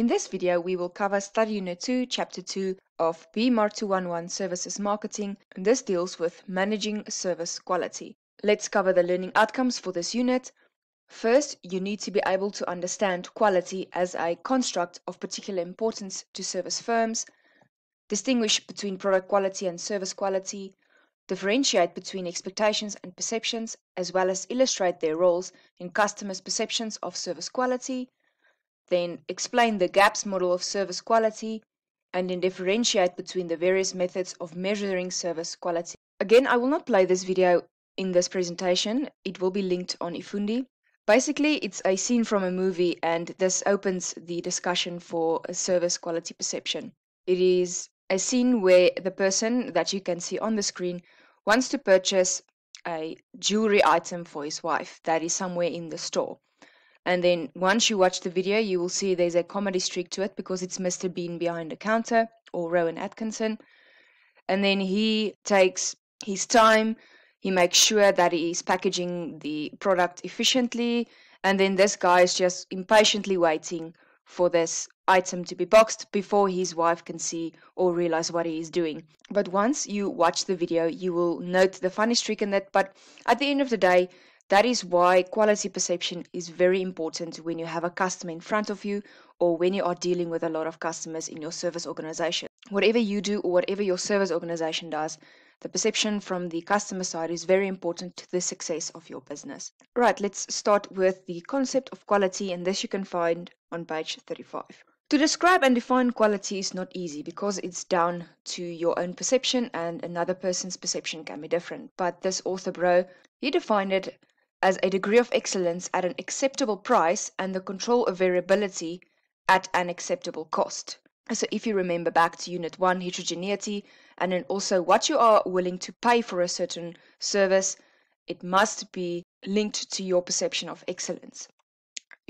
In this video, we will cover Study Unit 2, Chapter 2 of BMAR 211 Services Marketing, and this deals with managing service quality. Let's cover the learning outcomes for this unit. First, you need to be able to understand quality as a construct of particular importance to service firms, distinguish between product quality and service quality, differentiate between expectations and perceptions, as well as illustrate their roles in customers' perceptions of service quality, then explain the GAPS model of service quality, and then differentiate between the various methods of measuring service quality. Again, I will not play this video in this presentation. It will be linked on eFundi. Basically, it's a scene from a movie, and this opens the discussion for a service quality perception. It is a scene where the person that you can see on the screen wants to purchase a jewelry item for his wife that is somewhere in the store. And then once you watch the video, you will see there's a comedy streak to it because it's Mr. Bean behind the counter or Rowan Atkinson. And then he takes his time, he makes sure that he is packaging the product efficiently. And then this guy is just impatiently waiting for this item to be boxed before his wife can see or realize what he is doing. But once you watch the video, you will note the funny streak in that. But at the end of the day, that is why quality perception is very important when you have a customer in front of you or when you are dealing with a lot of customers in your service organization. Whatever you do or whatever your service organization does, the perception from the customer side is very important to the success of your business. Right, let's start with the concept of quality, and this you can find on page 35. To describe and define quality is not easy because it's down to your own perception and another person's perception can be different. But this author bro, he defined it as a degree of excellence at an acceptable price and the control of variability at an acceptable cost. So if you remember back to unit 1 heterogeneity and then also what you are willing to pay for a certain service, it must be linked to your perception of excellence.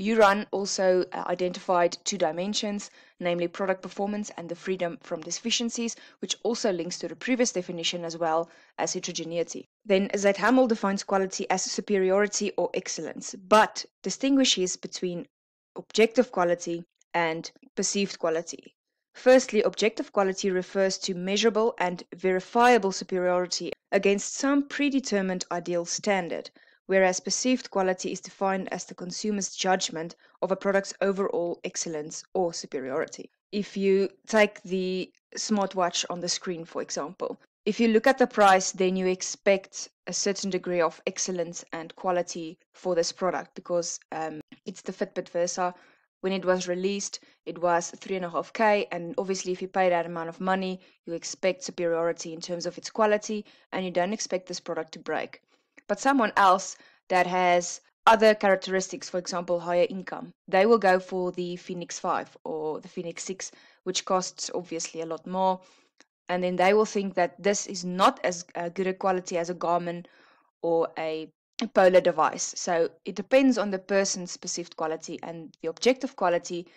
Juran also uh, identified two dimensions, namely product performance and the freedom from deficiencies, which also links to the previous definition as well as heterogeneity. Then Zeithaml defines quality as superiority or excellence, but distinguishes between objective quality and perceived quality. Firstly, objective quality refers to measurable and verifiable superiority against some predetermined ideal standard, whereas perceived quality is defined as the consumer's judgment of a product's overall excellence or superiority. If you take the smartwatch on the screen, for example, if you look at the price, then you expect a certain degree of excellence and quality for this product because um, it's the Fitbit Versa. When it was released, it was 3.5k, and obviously, if you pay that amount of money, you expect superiority in terms of its quality, and you don't expect this product to break but someone else that has other characteristics, for example, higher income, they will go for the Fenix 5 or the Fenix 6, which costs obviously a lot more. And then they will think that this is not as uh, good a quality as a Garmin or a, a Polar device. So it depends on the person's perceived quality and the objective quality.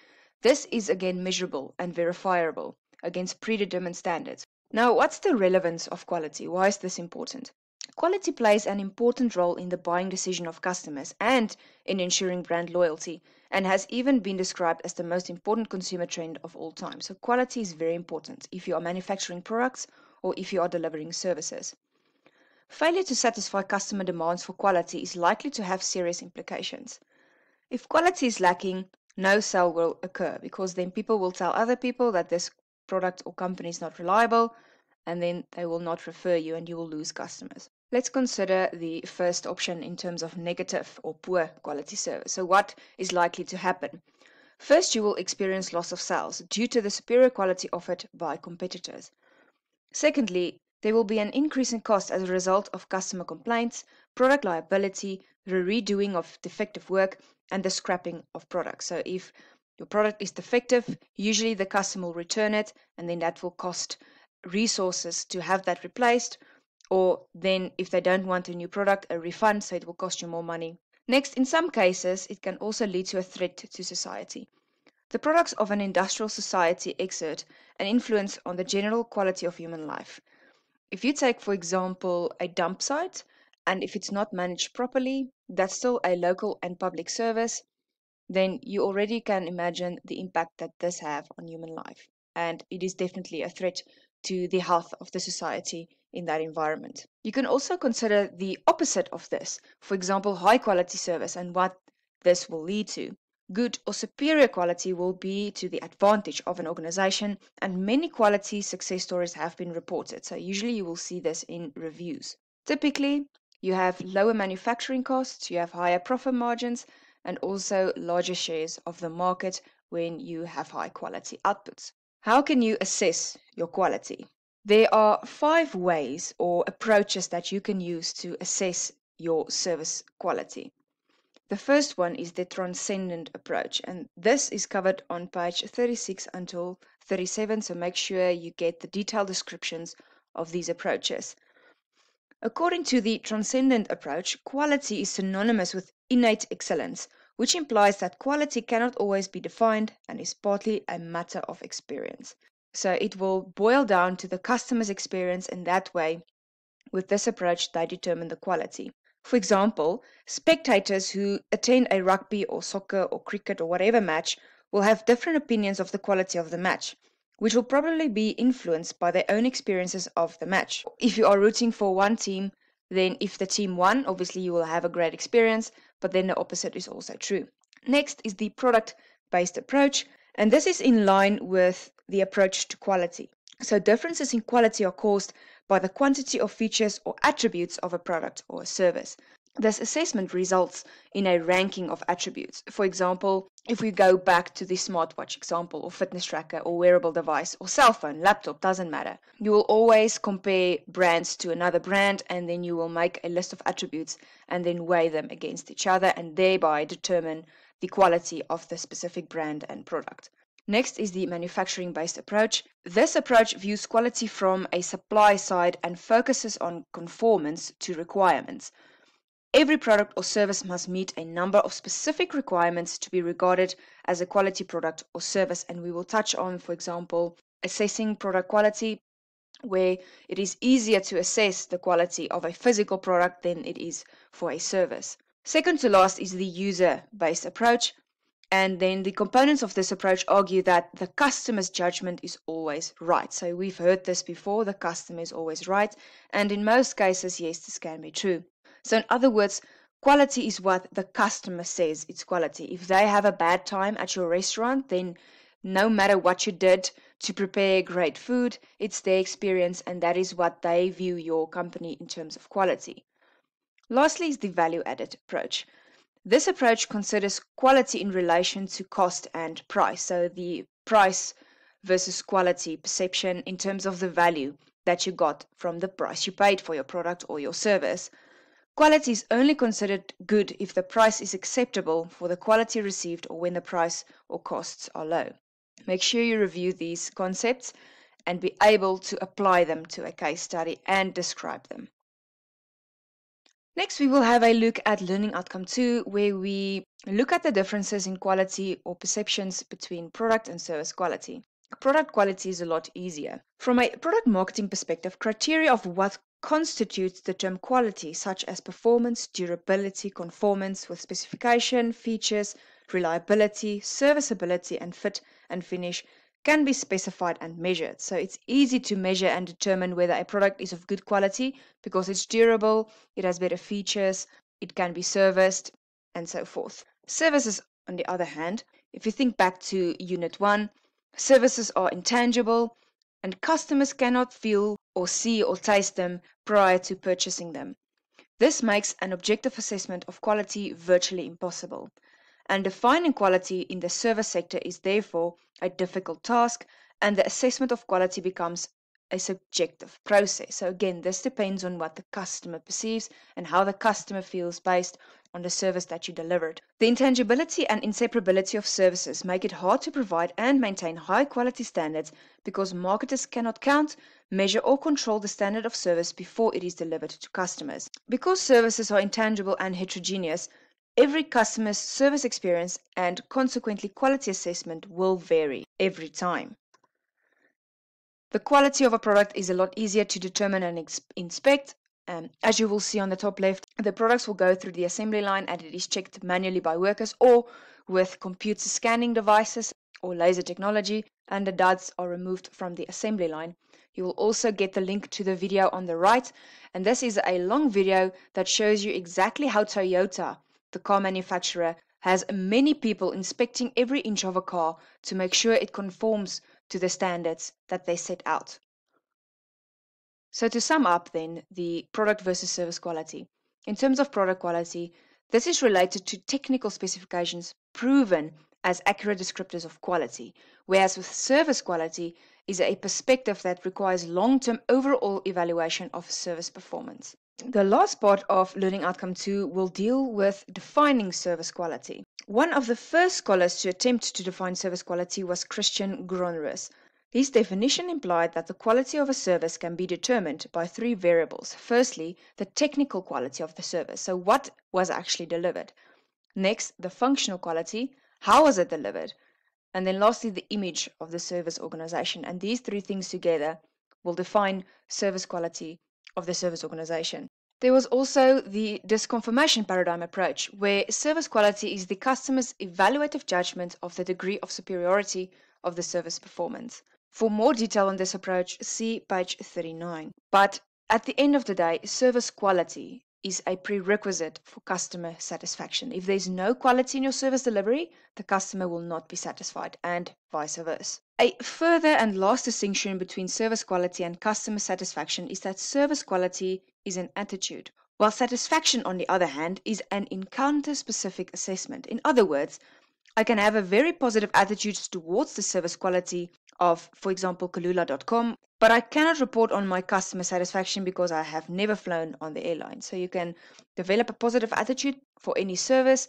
This is again measurable and verifiable against predetermined standards. Now, what's the relevance of quality? Why is this important? Quality plays an important role in the buying decision of customers and in ensuring brand loyalty, and has even been described as the most important consumer trend of all time. So, quality is very important if you are manufacturing products or if you are delivering services. Failure to satisfy customer demands for quality is likely to have serious implications. If quality is lacking, no sale will occur because then people will tell other people that this product or company is not reliable and then they will not refer you and you will lose customers. Let's consider the first option in terms of negative or poor quality service. So, what is likely to happen? First, you will experience loss of sales due to the superior quality offered by competitors. Secondly, there will be an increase in cost as a result of customer complaints, product liability, the redoing of defective work, and the scrapping of products. So, if your product is defective, usually the customer will return it, and then that will cost resources to have that replaced or then if they don't want a new product, a refund, so it will cost you more money. Next, in some cases, it can also lead to a threat to society. The products of an industrial society exert an influence on the general quality of human life. If you take, for example, a dump site, and if it's not managed properly, that's still a local and public service. then you already can imagine the impact that this have on human life. And it is definitely a threat to the health of the society in that environment. You can also consider the opposite of this, for example, high quality service and what this will lead to. Good or superior quality will be to the advantage of an organization, and many quality success stories have been reported. So, usually, you will see this in reviews. Typically, you have lower manufacturing costs, you have higher profit margins, and also larger shares of the market when you have high quality outputs. How can you assess your quality? There are five ways or approaches that you can use to assess your service quality. The first one is the transcendent approach, and this is covered on page 36 until 37, so make sure you get the detailed descriptions of these approaches. According to the transcendent approach, quality is synonymous with innate excellence, which implies that quality cannot always be defined and is partly a matter of experience. So it will boil down to the customer's experience, in that way, with this approach, they determine the quality. For example, spectators who attend a rugby or soccer or cricket or whatever match will have different opinions of the quality of the match, which will probably be influenced by their own experiences of the match. If you are rooting for one team, then if the team won, obviously you will have a great experience, but then the opposite is also true. Next is the product based approach, and this is in line with the approach to quality. So differences in quality are caused by the quantity of features or attributes of a product or a service. This assessment results in a ranking of attributes. For example, if we go back to the smartwatch example, or fitness tracker, or wearable device, or cell phone, laptop, doesn't matter. You will always compare brands to another brand and then you will make a list of attributes and then weigh them against each other and thereby determine the quality of the specific brand and product. Next is the manufacturing based approach. This approach views quality from a supply side and focuses on conformance to requirements. Every product or service must meet a number of specific requirements to be regarded as a quality product or service, and we will touch on, for example, assessing product quality, where it is easier to assess the quality of a physical product than it is for a service. Second to last is the user based approach. And then the components of this approach argue that the customer's judgment is always right. So we've heard this before the customer is always right. And in most cases, yes, this can be true. So, in other words, quality is what the customer says it's quality. If they have a bad time at your restaurant, then no matter what you did to prepare great food, it's their experience, and that is what they view your company in terms of quality. Lastly, is the value added approach. This approach considers quality in relation to cost and price, so the price versus quality perception in terms of the value that you got from the price you paid for your product or your service. Quality is only considered good if the price is acceptable for the quality received or when the price or costs are low. Make sure you review these concepts and be able to apply them to a case study and describe them. Next, we will have a look at learning outcome two, where we look at the differences in quality or perceptions between product and service quality. Product quality is a lot easier. From a product marketing perspective, criteria of what constitutes the term quality, such as performance, durability, conformance with specification, features, reliability, serviceability, and fit and finish, can be specified and measured. So it's easy to measure and determine whether a product is of good quality because it's durable, it has better features, it can be serviced, and so forth. Services, on the other hand, if you think back to Unit 1, services are intangible and customers cannot feel or see or taste them prior to purchasing them. This makes an objective assessment of quality virtually impossible and defining quality in the service sector is therefore a difficult task and the assessment of quality becomes a subjective process. So again, this depends on what the customer perceives and how the customer feels based on the service that you delivered. The intangibility and inseparability of services make it hard to provide and maintain high quality standards because marketers cannot count, measure or control the standard of service before it is delivered to customers. Because services are intangible and heterogeneous, Every customer's service experience and consequently quality assessment will vary every time. The quality of a product is a lot easier to determine and inspect. Um, as you will see on the top left, the products will go through the assembly line and it is checked manually by workers or with computer scanning devices or laser technology, and the duds are removed from the assembly line. You will also get the link to the video on the right, and this is a long video that shows you exactly how Toyota, the car manufacturer, has many people inspecting every inch of a car to make sure it conforms to the standards that they set out. So to sum up then, the product versus service quality. In terms of product quality, this is related to technical specifications proven as accurate descriptors of quality, whereas with service quality is a perspective that requires long-term overall evaluation of service performance. The last part of Learning Outcome 2 will deal with defining service quality. One of the first scholars to attempt to define service quality was Christian Grönroos. His definition implied that the quality of a service can be determined by three variables. Firstly, the technical quality of the service, so what was actually delivered. Next, the functional quality, how was it delivered? And then lastly, the image of the service organization. And these three things together will define service quality of the service organization. There was also the disconfirmation paradigm approach, where service quality is the customer's evaluative judgment of the degree of superiority of the service performance. For more detail on this approach, see page 39. But at the end of the day, service quality is a prerequisite for customer satisfaction. If there's no quality in your service delivery, the customer will not be satisfied, and vice versa. A further and last distinction between service quality and customer satisfaction is that service quality is an attitude, while satisfaction, on the other hand, is an encounter specific assessment. In other words, I can have a very positive attitude towards the service quality of, for example, Kulula.com, but I cannot report on my customer satisfaction because I have never flown on the airline. So you can develop a positive attitude for any service,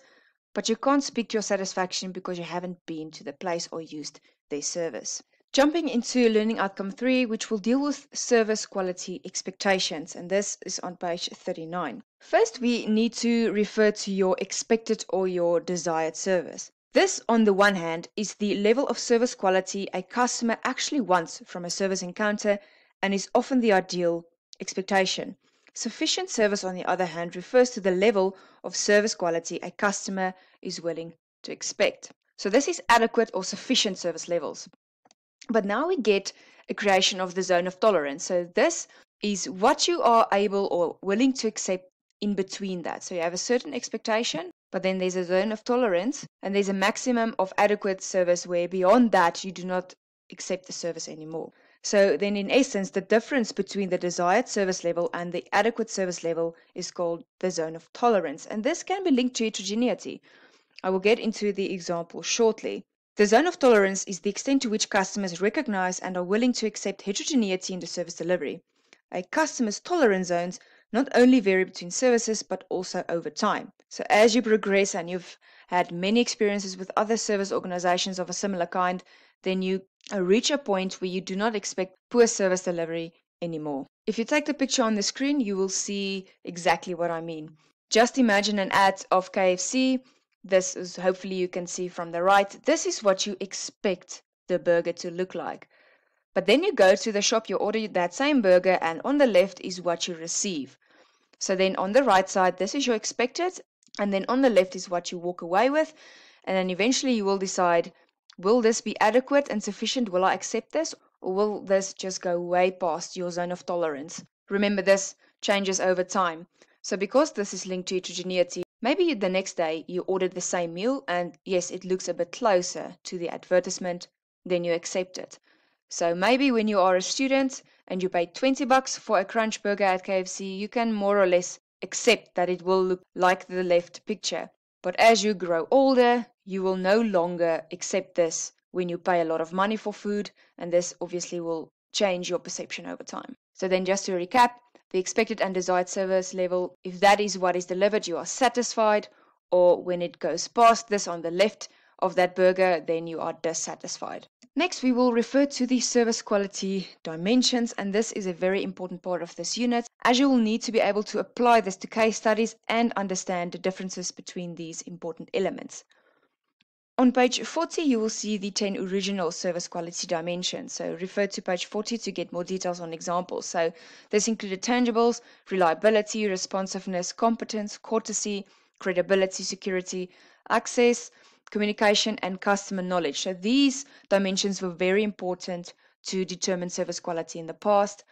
but you can't speak to your satisfaction because you haven't been to the place or used their service. Jumping into learning outcome three, which will deal with service quality expectations, and this is on page 39. First, we need to refer to your expected or your desired service. This, on the one hand, is the level of service quality a customer actually wants from a service encounter and is often the ideal expectation. Sufficient service, on the other hand, refers to the level of service quality a customer is willing to expect. So this is adequate or sufficient service levels. But now we get a creation of the zone of tolerance. So this is what you are able or willing to accept in between that. So you have a certain expectation but then there's a zone of tolerance and there's a maximum of adequate service where beyond that you do not accept the service anymore. So then in essence the difference between the desired service level and the adequate service level is called the zone of tolerance and this can be linked to heterogeneity. I will get into the example shortly. The zone of tolerance is the extent to which customers recognize and are willing to accept heterogeneity in the service delivery. A customer's tolerance zones not only vary between services but also over time. So as you progress and you've had many experiences with other service organizations of a similar kind, then you uh, reach a point where you do not expect poor service delivery anymore. If you take the picture on the screen, you will see exactly what I mean. Just imagine an ad of KFC. This is hopefully you can see from the right. This is what you expect the burger to look like. But then you go to the shop, you order that same burger, and on the left is what you receive. So then on the right side, this is your expected, and then on the left is what you walk away with. And then eventually you will decide, will this be adequate and sufficient? Will I accept this? Or will this just go way past your zone of tolerance? Remember, this changes over time. So because this is linked to heterogeneity, maybe the next day you ordered the same meal and yes, it looks a bit closer to the advertisement, then you accept it. So maybe when you are a student and you pay 20 bucks for a crunch burger at KFC, you can more or less accept that it will look like the left picture. But as you grow older, you will no longer accept this when you pay a lot of money for food, and this obviously will change your perception over time. So then just to recap, the expected and desired service level, if that is what is delivered, you are satisfied, or when it goes past this on the left of that burger, then you are dissatisfied. Next, we will refer to the service quality dimensions, and this is a very important part of this unit, as you will need to be able to apply this to case studies and understand the differences between these important elements. On page 40, you will see the 10 original service quality dimensions. So refer to page 40 to get more details on examples. So this included tangibles, reliability, responsiveness, competence, courtesy, credibility, security, access, communication, and customer knowledge. So these dimensions were very important to determine service quality in the past,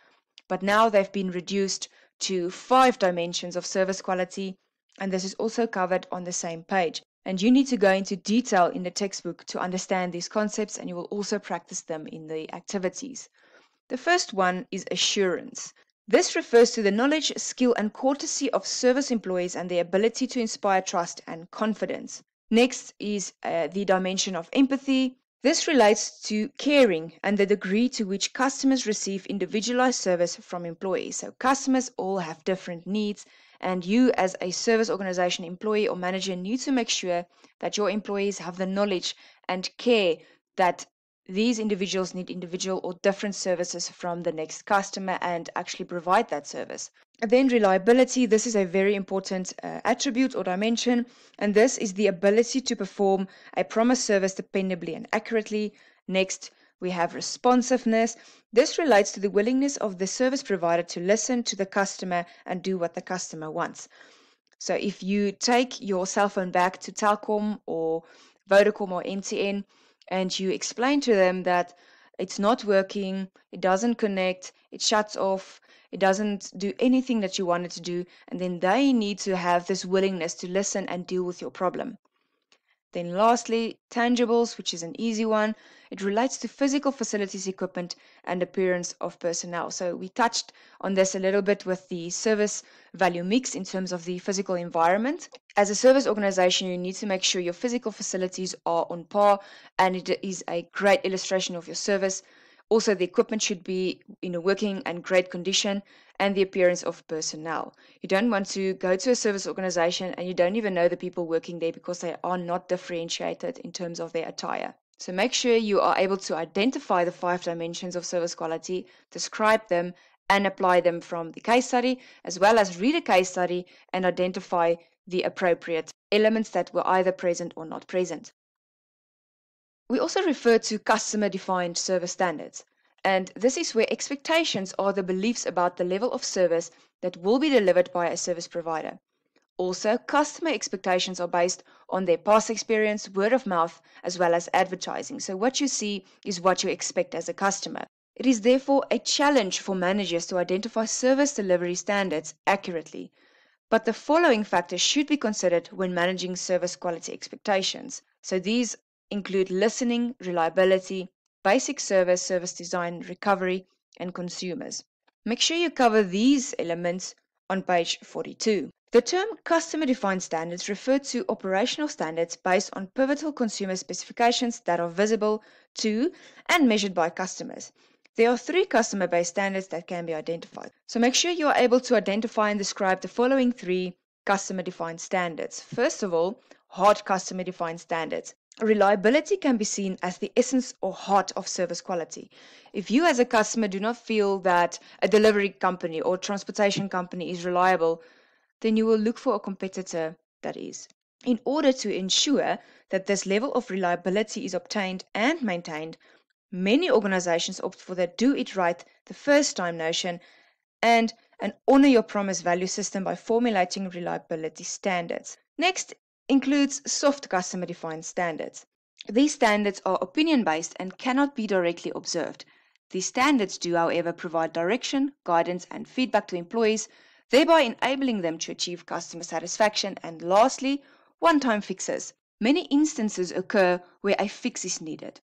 but now they've been reduced to five dimensions of service quality, and this is also covered on the same page. And you need to go into detail in the textbook to understand these concepts, and you will also practice them in the activities. The first one is assurance. This refers to the knowledge, skill, and courtesy of service employees and their ability to inspire trust and confidence. Next is uh, the dimension of empathy. This relates to caring and the degree to which customers receive individualized service from employees. So, customers all have different needs, and you, as a service organization employee or manager, need to make sure that your employees have the knowledge and care that these individuals need individual or different services from the next customer and actually provide that service. And then reliability, this is a very important uh, attribute or dimension, and this is the ability to perform a promised service dependably and accurately. Next, we have responsiveness. This relates to the willingness of the service provider to listen to the customer and do what the customer wants. So if you take your cell phone back to Telkom or Vodacom or MTN, and you explain to them that it's not working, it doesn't connect, it shuts off, it doesn't do anything that you want it to do, and then they need to have this willingness to listen and deal with your problem. Then lastly, tangibles, which is an easy one. It relates to physical facilities, equipment, and appearance of personnel. So we touched on this a little bit with the service value mix in terms of the physical environment. As a service organization, you need to make sure your physical facilities are on par and it is a great illustration of your service. Also, the equipment should be in a working and great condition and the appearance of personnel. You don't want to go to a service organization and you don't even know the people working there because they are not differentiated in terms of their attire. So make sure you are able to identify the five dimensions of service quality, describe them, and apply them from the case study, as well as read a case study and identify the appropriate elements that were either present or not present. We also refer to customer defined service standards. And this is where expectations are the beliefs about the level of service that will be delivered by a service provider. Also, customer expectations are based on their past experience, word of mouth, as well as advertising. So, what you see is what you expect as a customer. It is therefore a challenge for managers to identify service delivery standards accurately. But the following factors should be considered when managing service quality expectations. So, these include listening, reliability, basic service, service design, recovery, and consumers. Make sure you cover these elements on page 42. The term customer defined standards refer to operational standards based on pivotal consumer specifications that are visible to and measured by customers. There are three customer based standards that can be identified. So make sure you are able to identify and describe the following three customer defined standards. First of all, hard customer defined standards. Reliability can be seen as the essence or heart of service quality. If you, as a customer, do not feel that a delivery company or transportation company is reliable, then you will look for a competitor that is. In order to ensure that this level of reliability is obtained and maintained, many organizations opt for the do it right the first time notion and an honor your promise value system by formulating reliability standards. Next includes soft customer defined standards. These standards are opinion based and cannot be directly observed. These standards do, however, provide direction, guidance, and feedback to employees, thereby enabling them to achieve customer satisfaction. And lastly, one time fixes. Many instances occur where a fix is needed.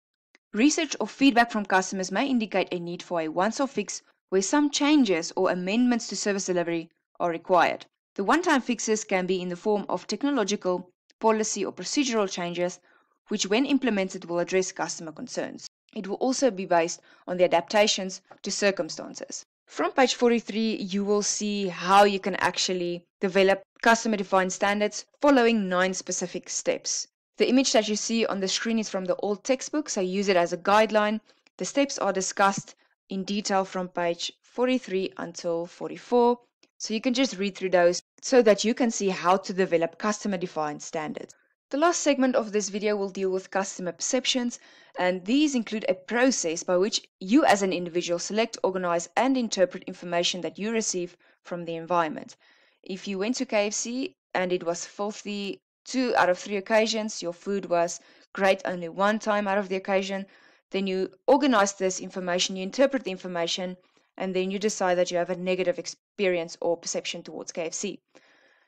Research or feedback from customers may indicate a need for a once off fix where some changes or amendments to service delivery are required. The one time fixes can be in the form of technological, policy, or procedural changes, which, when implemented, will address customer concerns. It will also be based on the adaptations to circumstances. From page 43, you will see how you can actually develop customer defined standards following nine specific steps. The image that you see on the screen is from the old textbook, so use it as a guideline. The steps are discussed in detail from page 43 until 44. So you can just read through those so that you can see how to develop customer defined standards. The last segment of this video will deal with customer perceptions, and these include a process by which you as an individual select, organize, and interpret information that you receive from the environment. If you went to KFC and it was filthy two out of three occasions your food was great only one time out of the occasion, then you organize this information, you interpret the information, and then you decide that you have a negative experience or perception towards KFC.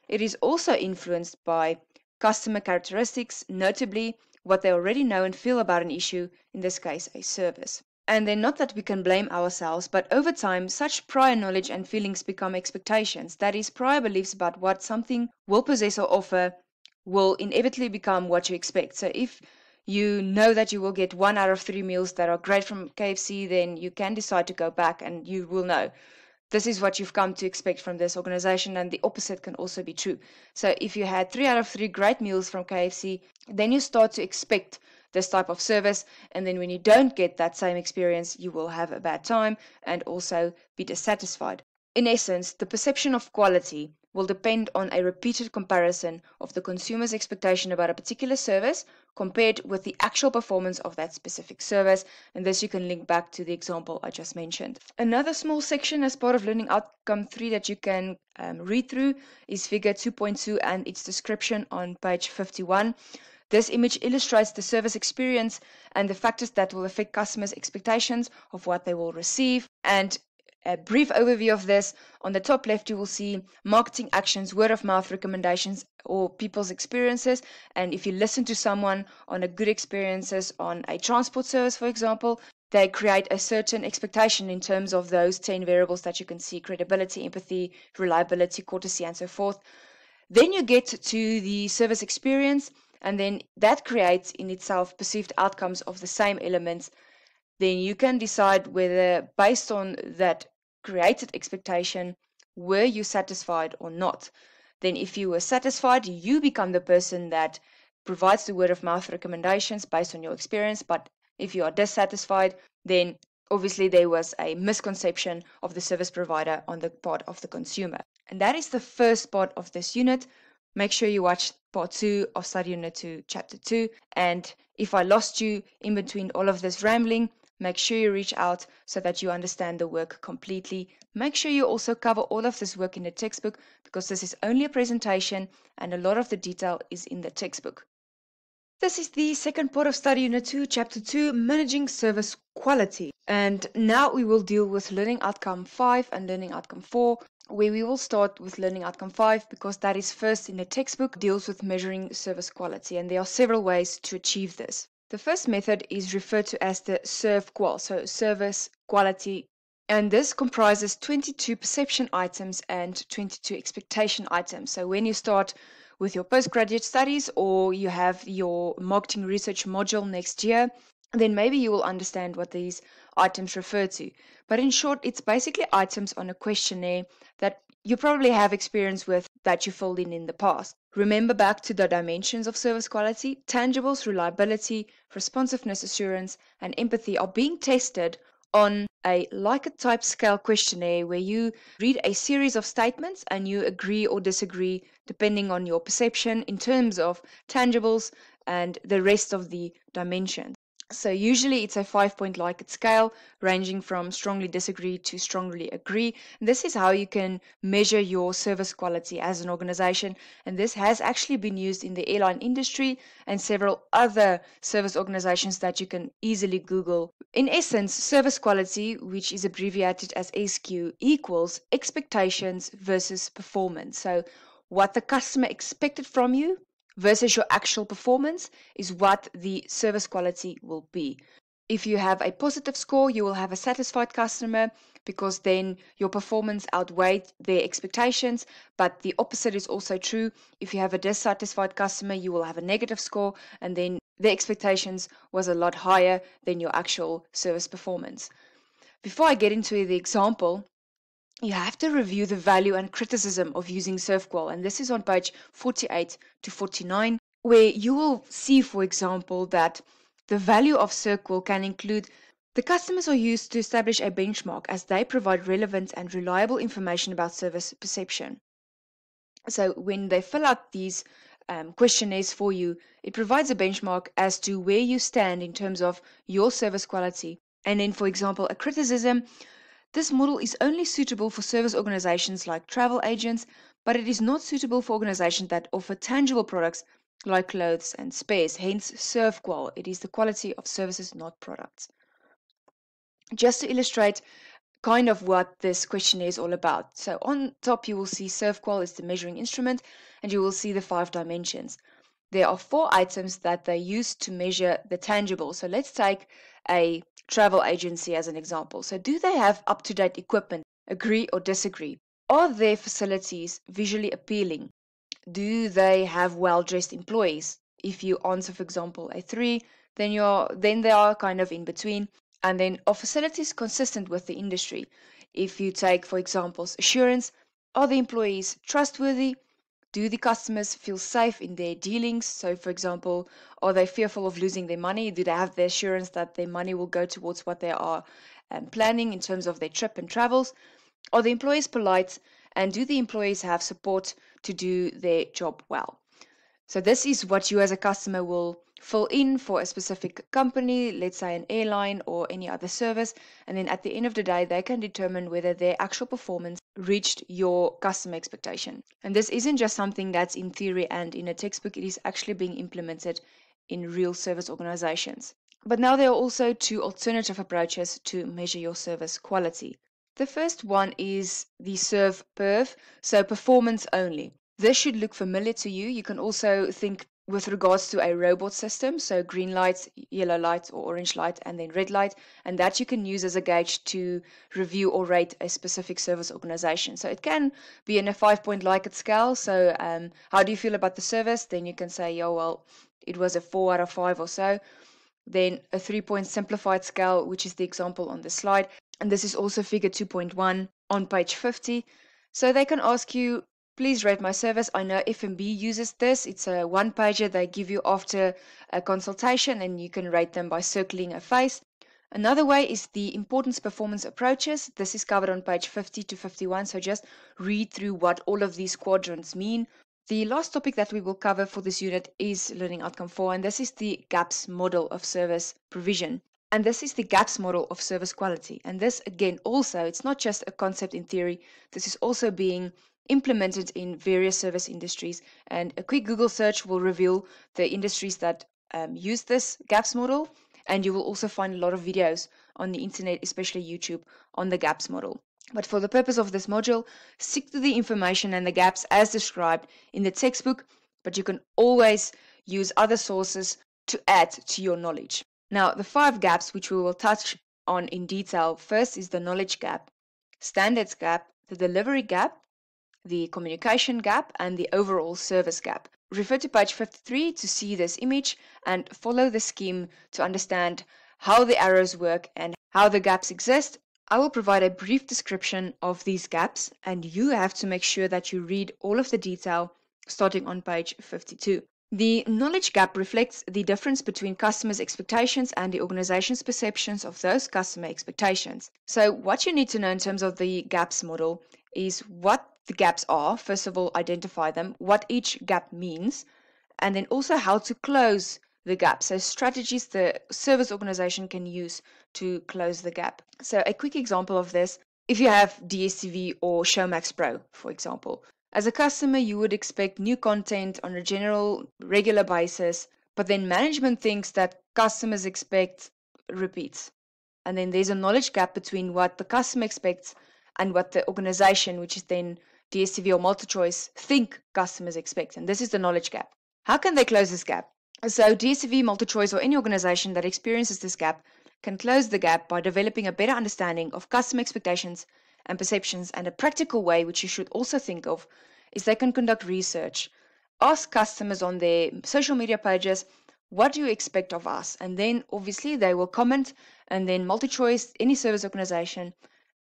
It is also influenced by customer characteristics, notably what they already know and feel about an issue, in this case, a service. And then, not that we can blame ourselves, but over time, such prior knowledge and feelings become expectations. That is, prior beliefs about what something will possess or offer will inevitably become what you expect. So, if you know that you will get one out of three meals that are great from KFC, then you can decide to go back and you will know this is what you've come to expect from this organization, and the opposite can also be true. So, if you had three out of three great meals from KFC, then you start to expect this type of service. And then when you don't get that same experience, you will have a bad time and also be dissatisfied. In essence, the perception of quality will depend on a repeated comparison of the consumer's expectation about a particular service compared with the actual performance of that specific service. And this you can link back to the example I just mentioned. Another small section as part of Learning Outcome 3 that you can um, read through is Figure 2.2 and its description on page 51. This image illustrates the service experience and the factors that will affect customers' expectations of what they will receive. And a brief overview of this on the top left, you will see marketing actions, word of mouth recommendations, or people's experiences. And if you listen to someone on a good experiences on a transport service, for example, they create a certain expectation in terms of those 10 variables that you can see credibility, empathy, reliability, courtesy, and so forth. Then you get to the service experience and then that creates in itself perceived outcomes of the same elements, then you can decide whether, based on that created expectation, were you satisfied or not. Then, if you were satisfied, you become the person that provides the word of mouth recommendations based on your experience. But if you are dissatisfied, then obviously there was a misconception of the service provider on the part of the consumer. And that is the first part of this unit. Make sure you watch part two of study unit two, chapter two. And if I lost you in between all of this rambling, make sure you reach out so that you understand the work completely. Make sure you also cover all of this work in the textbook because this is only a presentation and a lot of the detail is in the textbook. This is the second part of Study Unit 2, Chapter 2, Managing Service Quality. And now we will deal with Learning Outcome 5 and Learning Outcome 4, where we will start with Learning Outcome 5 because that is first in the textbook, deals with measuring service quality. And there are several ways to achieve this. The first method is referred to as the SERVQUAL, so service quality and this comprises 22 perception items and 22 expectation items. So when you start with your postgraduate studies or you have your marketing research module next year, then maybe you will understand what these items refer to. But in short, it's basically items on a questionnaire that you probably have experience with that you filled in in the past. Remember back to the dimensions of service quality tangibles, reliability, responsiveness assurance, and empathy are being tested on a Likert type scale questionnaire where you read a series of statements and you agree or disagree depending on your perception in terms of tangibles and the rest of the dimensions. So usually it's a five point Likert scale ranging from strongly disagree to strongly agree. And this is how you can measure your service quality as an organization. And this has actually been used in the airline industry and several other service organizations that you can easily Google. In essence, service quality, which is abbreviated as SQ, equals expectations versus performance. So what the customer expected from you versus your actual performance is what the service quality will be. If you have a positive score, you will have a satisfied customer because then your performance outweighed their expectations. But the opposite is also true. If you have a dissatisfied customer, you will have a negative score, and then the expectations was a lot higher than your actual service performance. Before I get into the example, you have to review the value and criticism of using SERVQUAL, and this is on page 48 to 49, where you will see, for example, that the value of SERVQUAL can include the customers are used to establish a benchmark as they provide relevant and reliable information about service perception. So when they fill out these um, questionnaires for you, it provides a benchmark as to where you stand in terms of your service quality. And then, for example, a criticism this model is only suitable for service organizations like travel agents, but it is not suitable for organizations that offer tangible products like clothes and spares, hence ServQual. It is the quality of services, not products. Just to illustrate kind of what this questionnaire is all about. So on top you will see ServQual is the measuring instrument and you will see the five dimensions. There are four items that they use to measure the tangible. So let's take a travel agency as an example. So do they have up-to-date equipment? Agree or disagree? Are their facilities visually appealing? Do they have well-dressed employees? If you answer, for example, a three, then you're then they are kind of in between. And then are facilities consistent with the industry? If you take, for example, assurance, are the employees trustworthy? Do the customers feel safe in their dealings? So, for example, are they fearful of losing their money? Do they have the assurance that their money will go towards what they are um, planning in terms of their trip and travels? Are the employees polite? And do the employees have support to do their job well? So, this is what you as a customer will fill in for a specific company, let's say an airline or any other service, and then at the end of the day, they can determine whether their actual performance reached your customer expectation. And this isn't just something that's in theory and in a textbook, it is actually being implemented in real service organizations. But now there are also two alternative approaches to measure your service quality. The first one is the ServPerf, so performance only. This should look familiar to you. You can also think with regards to a robot system, so green light, yellow light, or orange light, and then red light, and that you can use as a gauge to review or rate a specific service organization. So it can be in a five point Likert scale. So, um, how do you feel about the service? Then you can say, yeah, well, it was a four out of five or so. Then a three point simplified scale, which is the example on the slide. And this is also figure 2.1 on page 50. So they can ask you Please rate my service. I know FNB uses this. It's a one pager they give you after a consultation, and you can rate them by circling a face. Another way is the importance performance approaches. This is covered on page 50 to 51, so just read through what all of these quadrants mean. The last topic that we will cover for this unit is Learning Outcome 4, and this is the GAPS model of service provision. And this is the GAPS model of service quality. And this, again, also, it's not just a concept in theory, this is also being implemented in various service industries. And a quick Google search will reveal the industries that um, use this GAPS model. And you will also find a lot of videos on the internet, especially YouTube, on the GAPS model. But for the purpose of this module, stick to the information and the gaps as described in the textbook, but you can always use other sources to add to your knowledge. Now, the five gaps which we will touch on in detail first is the knowledge gap, standards gap, the delivery gap, the communication gap, and the overall service gap. Refer to page 53 to see this image and follow the scheme to understand how the arrows work and how the gaps exist. I will provide a brief description of these gaps and you have to make sure that you read all of the detail starting on page 52. The knowledge gap reflects the difference between customers' expectations and the organization's perceptions of those customer expectations. So, what you need to know in terms of the gaps model is what the gaps are. First of all, identify them, what each gap means, and then also how to close the gap. So, strategies the service organization can use to close the gap. So, a quick example of this if you have DSTV or Showmax Pro, for example, as a customer, you would expect new content on a general, regular basis, but then management thinks that customers expect repeats. And then there's a knowledge gap between what the customer expects and what the organization, which is then DSTV or MultiChoice think customers expect. And this is the knowledge gap. How can they close this gap? So, DSTV, MultiChoice, or any organization that experiences this gap can close the gap by developing a better understanding of customer expectations and perceptions. And a practical way, which you should also think of, is they can conduct research. Ask customers on their social media pages, what do you expect of us? And then obviously they will comment, and then MultiChoice, any service organization,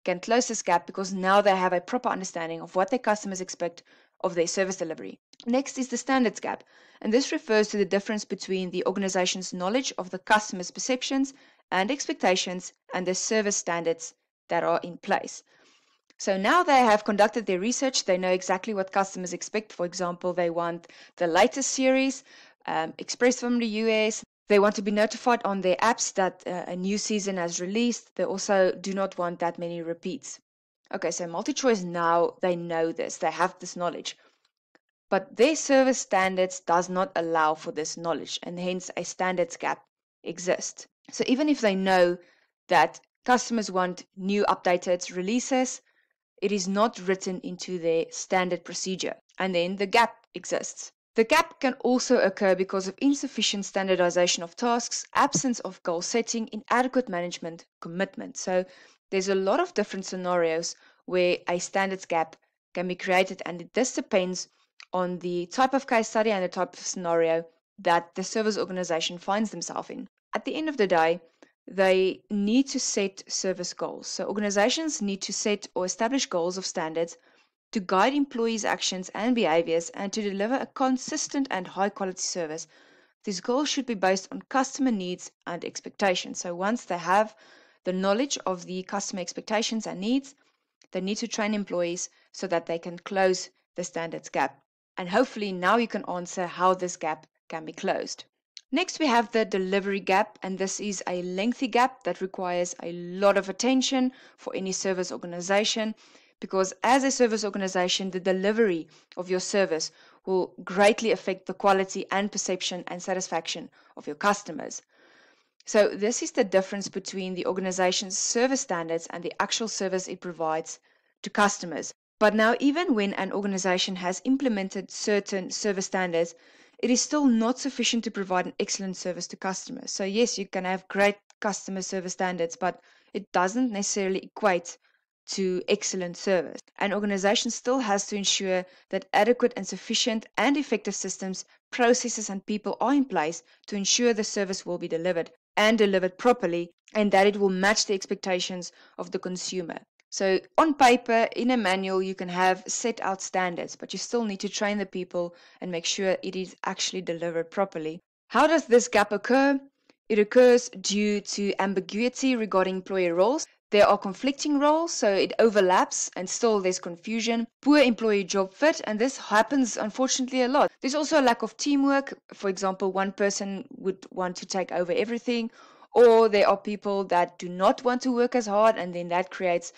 can close this gap because now they have a proper understanding of what their customers expect of their service delivery. Next is the standards gap, and this refers to the difference between the organization's knowledge of the customer's perceptions and expectations and the service standards that are in place. So now they have conducted their research, they know exactly what customers expect. For example, they want the latest series um, from the US, they want to be notified on their apps that uh, a new season has released. They also do not want that many repeats. Okay, so MultiChoice now they know this, they have this knowledge. but their service standards does not allow for this knowledge and hence a standards gap exists. So even if they know that customers want new updated releases, it is not written into their standard procedure and then the gap exists. The gap can also occur because of insufficient standardization of tasks, absence of goal setting, inadequate management commitment. So there's a lot of different scenarios where a standards gap can be created, and this depends on the type of case study and the type of scenario that the service organization finds themselves in. At the end of the day, they need to set service goals. So organizations need to set or establish goals of standards to guide employees' actions and behaviors and to deliver a consistent and high quality service. These goals should be based on customer needs and expectations. So once they have the knowledge of the customer expectations and needs, they need to train employees so that they can close the standards gap. And hopefully now you can answer how this gap can be closed. Next, we have the delivery gap, and this is a lengthy gap that requires a lot of attention for any service organization because as a service organization, the delivery of your service will greatly affect the quality and perception and satisfaction of your customers. So, this is the difference between the organization's service standards and the actual service it provides to customers. But now, even when an organization has implemented certain service standards, it is still not sufficient to provide an excellent service to customers. So, yes, you can have great customer service standards, but it doesn't necessarily equate to excellent service. An organization still has to ensure that adequate and sufficient and effective systems, processes, and people are in place to ensure the service will be delivered and delivered properly and that it will match the expectations of the consumer. So, on paper, in a manual, you can have set out standards, but you still need to train the people and make sure it is actually delivered properly. How does this gap occur? It occurs due to ambiguity regarding employee roles there are conflicting roles, so it overlaps and still there's confusion. Poor employee job fit, and this happens unfortunately a lot. There's also a lack of teamwork. For example, one person would want to take over everything, or there are people that do not want to work as hard, and then that creates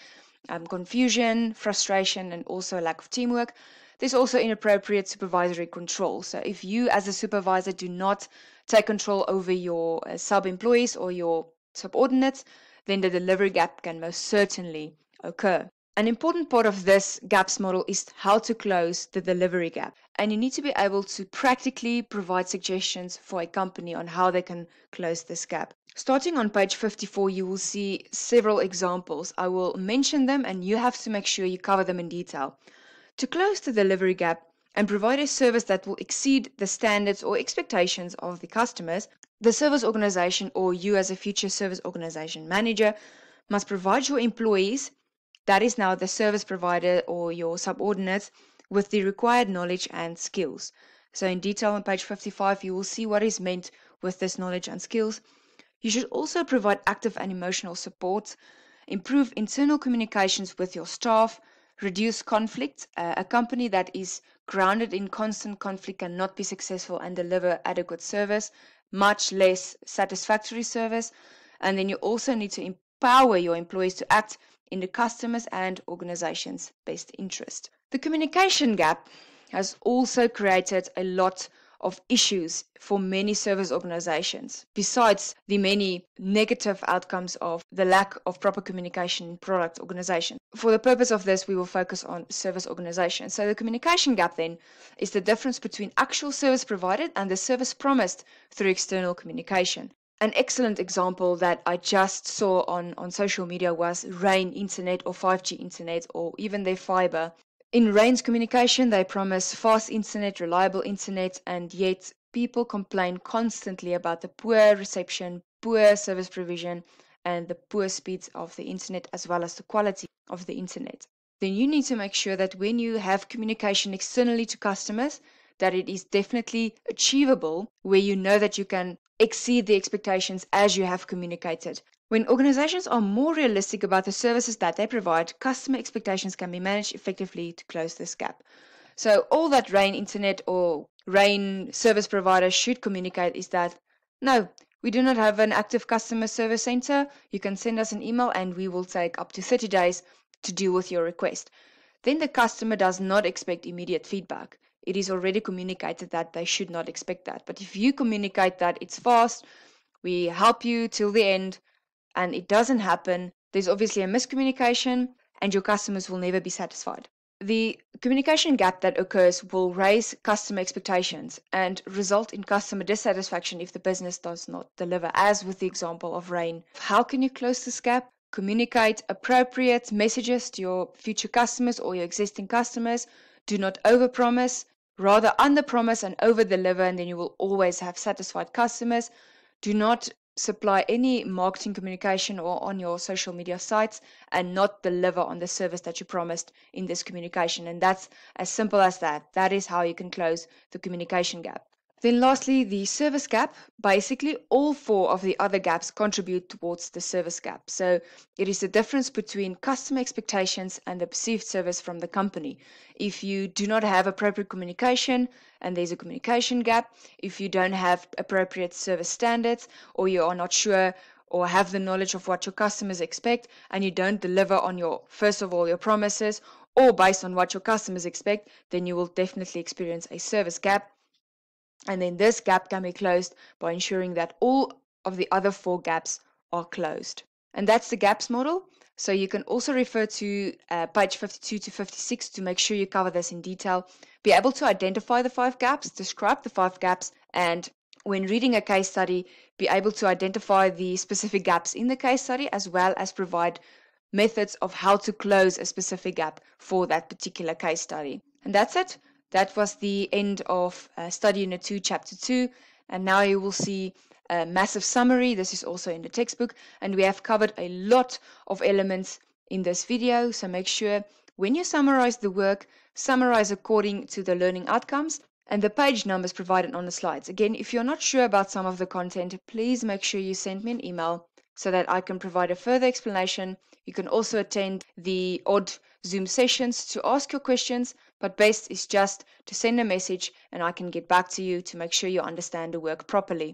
um, confusion, frustration, and also a lack of teamwork. There's also inappropriate supervisory control. So if you, as a supervisor, do not take control over your uh, sub employees or your subordinates, then the delivery gap can most certainly occur. An important part of this gaps model is how to close the delivery gap. And you need to be able to practically provide suggestions for a company on how they can close this gap. Starting on page 54, you will see several examples. I will mention them and you have to make sure you cover them in detail. To close the delivery gap and provide a service that will exceed the standards or expectations of the customers, the service organization or you as a future service organization manager must provide your employees, that is now the service provider or your subordinates, with the required knowledge and skills. So, in detail on page 55, you will see what is meant with this knowledge and skills. You should also provide active and emotional support, improve internal communications with your staff, reduce conflict. Uh, a company that is grounded in constant conflict cannot be successful and deliver adequate service much less satisfactory service. And then you also need to empower your employees to act in the customer's and organization's best interest. The communication gap has also created a lot of issues for many service organizations, besides the many negative outcomes of the lack of proper communication in product organization. For the purpose of this, we will focus on service organization. So the communication gap then is the difference between actual service provided and the service promised through external communication. An excellent example that I just saw on, on social media was Rain Internet or 5G Internet or even their fiber in Rain's communication, they promise fast internet, reliable internet, and yet people complain constantly about the poor reception, poor service provision, and the poor speeds of the internet as well as the quality of the internet. Then you need to make sure that when you have communication externally to customers, that it is definitely achievable where you know that you can exceed the expectations as you have communicated. When organizations are more realistic about the services that they provide, customer expectations can be managed effectively to close this gap. So, all that RAIN Internet or RAIN service provider should communicate is that no, we do not have an active customer service center. You can send us an email and we will take up to 30 days to deal with your request. Then the customer does not expect immediate feedback. it is already communicated that they should not expect that. But if you communicate that it's fast, we help you till the end, and it doesn't happen, there's obviously a miscommunication and your customers will never be satisfied. The communication gap that occurs will raise customer expectations and result in customer dissatisfaction if the business does not deliver, as with the example of rain. How can you close this gap? Communicate appropriate messages to your future customers or your existing customers. Do not overpromise, rather underpromise and overdeliver, and then you will always have satisfied customers. Do not supply any marketing communication or on your social media sites and not deliver on the service that you promised in this communication. And that's as simple as that. That is how you can close the communication gap. Then lastly, the service gap. Basically, all four of the other gaps contribute towards the service gap. So it is the difference between customer expectations and the perceived service from the company. If you do not have appropriate communication and there's a communication gap, if you don't have appropriate service standards or you are not sure or have the knowledge of what your customers expect and you don't deliver on your first of all your promises or based on what your customers expect, then you will definitely experience a service gap and then this gap can be closed by ensuring that all of the other four gaps are closed. And that's the gaps model. So you can also refer to uh, page 52 to 56 to make sure you cover this in detail. Be able to identify the five gaps, describe the five gaps, and when reading a case study, be able to identify the specific gaps in the case study as well as provide methods of how to close a specific gap for that particular case study. And that's it. That was the end of uh, Study Unit 2, Chapter 2. And now you will see a massive summary. This is also in the textbook. And we have covered a lot of elements in this video. So make sure when you summarize the work, summarize according to the learning outcomes and the page numbers provided on the slides. Again, if you're not sure about some of the content, please make sure you send me an email so that I can provide a further explanation. You can also attend the odd Zoom sessions to ask your questions, but best is just to send a message and I can get back to you to make sure you understand the work properly.